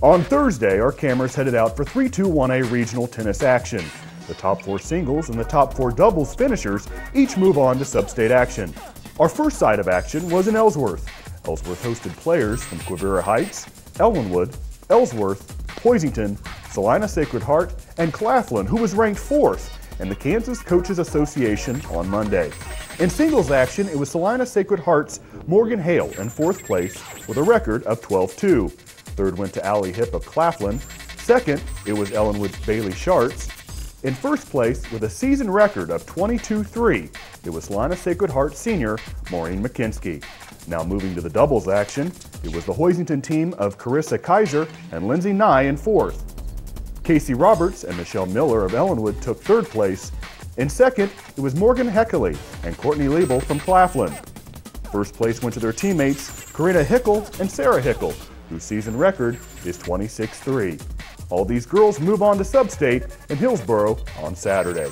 On Thursday, our cameras headed out for 3-2-1A regional tennis action. The top four singles and the top four doubles finishers each move on to sub-state action. Our first side of action was in Ellsworth. Ellsworth hosted players from Quivira Heights, Ellinwood, Ellsworth, Hoisington, Salina Sacred Heart, and Claflin, who was ranked fourth in the Kansas Coaches Association on Monday. In singles action, it was Salina Sacred Heart's Morgan Hale in fourth place with a record of 12-2. Third went to Allie Hip of Claflin. Second, it was Ellinwood's Bailey Sharts. In first place, with a season record of 22-3, it was Salina Sacred Heart senior Maureen McKinsky. Now moving to the doubles action, it was the Hoisington team of Carissa Kaiser and Lindsay Nye in fourth. Casey Roberts and Michelle Miller of Ellinwood took third place. In second, it was Morgan Heckley and Courtney Liebel from Claflin. First place went to their teammates, Karina Hickel and Sarah Hickel, whose season record is 26-3. All these girls move on to Substate in Hillsboro on Saturday.